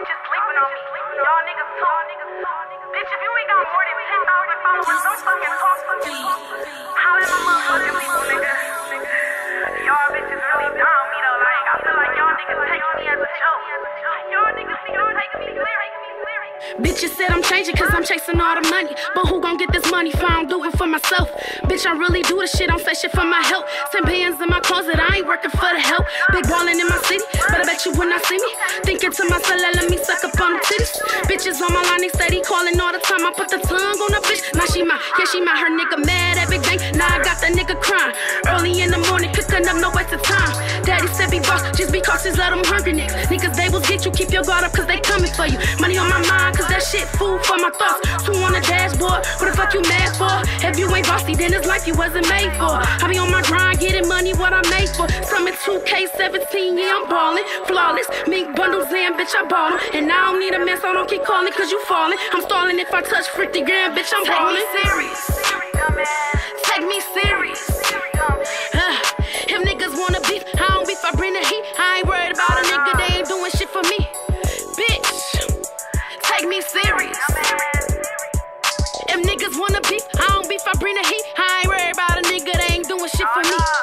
Bitch, if you ain't got more than 10,000 followers, don't fucking talk motherfucking people, nigga. Y'all really me though. Like, I feel like y'all niggas take me as a joke. Y'all niggas I'm taking me said I'm changing cause I'm chasing all the money. But who gon' get this money if I don't do it for myself? Bitch, I really do this shit, I don't say shit for my help. Send bands in my closet, I ain't working for the help. Big ballin' in bet you when I see me, thinking to myself, let me suck up on the titties. Bitches on my line, they steady calling all the time. I put the tongue on the bitch, now she my, yeah, she my, her nigga mad at Big Dank. Now I got the nigga crying. Early in the morning, cooking up, no waste of time. Daddy said be boss, just be cautious of them hungry niggas. Niggas, they will get you, keep your guard up, cause they coming for you. Money on my mind, cause that shit food for my thoughts. Two on the dashboard, what the fuck you mad for? If you ain't bossy, then it's life you wasn't made for. I be on my grind, getting money, what I made for. Summit 2K17, yeah, I'm ballin'. Flawless, mink bundles in, bitch, I ballin'. And I don't need a man, so don't keep calling, cause you fallin'. I'm stallin' if I touch 50 grand, bitch, I'm ballin'. serious. Serious. If niggas wanna beef, I don't beef, I bring the heat. I ain't worried about a nigga, they ain't doing shit for me.